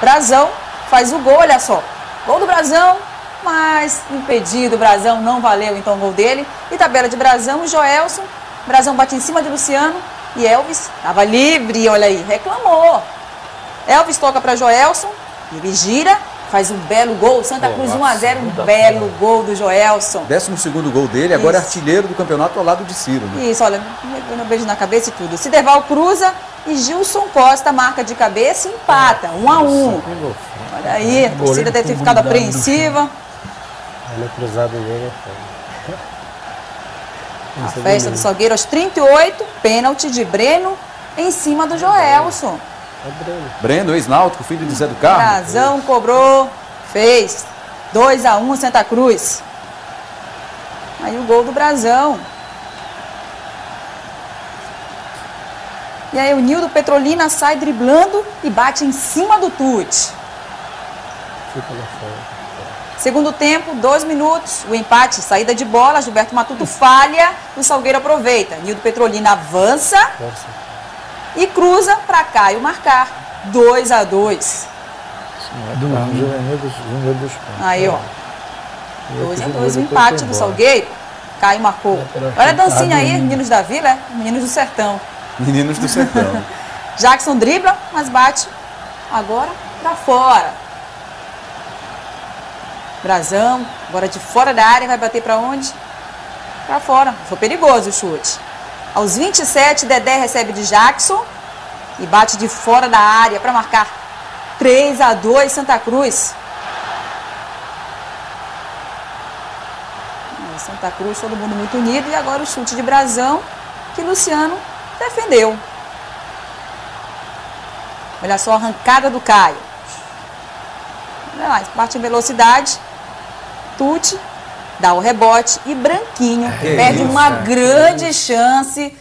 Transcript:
Brazão faz o gol, olha só. Gol do Brazão, mas impedido. O Brazão não valeu então o gol dele. E tabela de Brazão, Joelson. Brazão bate em cima de Luciano. E Elvis estava livre, olha aí, reclamou. Elvis toca para Joelson. Ele gira, faz um belo gol. Santa Cruz 1 a 0 um belo gol do Joelson. Décimo segundo gol dele, agora é artilheiro do campeonato ao lado de Ciro. Né? Isso, olha, um beijo na cabeça e tudo. Siderval cruza e Gilson Costa marca de cabeça e empata, um a um. Olha aí, a torcida deve ter ficado apreensiva. Olha cruzado dele. A festa do Salgueiro aos 38, pênalti de Breno em cima do Joelson. É Breno. Breno, ex-náutico, filho de Zé do Carmo. Brazão cobrou, fez. 2 a 1 Santa Cruz. Aí o gol do Brazão. E aí o Nildo Petrolina sai driblando e bate em cima do Tuti. Segundo tempo, dois minutos, o empate, saída de bola, Gilberto Matuto falha, o Salgueiro aproveita. Nildo Petrolina avança e cruza para Caio marcar. 2 a 2 Aí, ó. 2 a 2 o empate do Salgueiro. Caio marcou. Olha a dancinha aí, meninos da vila, meninos do sertão. Meninos do sertão. Jackson dribla, mas bate agora para fora. Brazão, agora de fora da área, vai bater para onde? Para fora. Foi perigoso o chute. Aos 27, Dedé recebe de Jackson e bate de fora da área para marcar 3 a 2 Santa Cruz. Santa Cruz, todo mundo muito unido. E agora o chute de Brazão, que Luciano defendeu. Olha só a arrancada do Caio. Olha lá, parte em velocidade. Tuti dá o rebote e Branquinho é perde isso, uma grande chance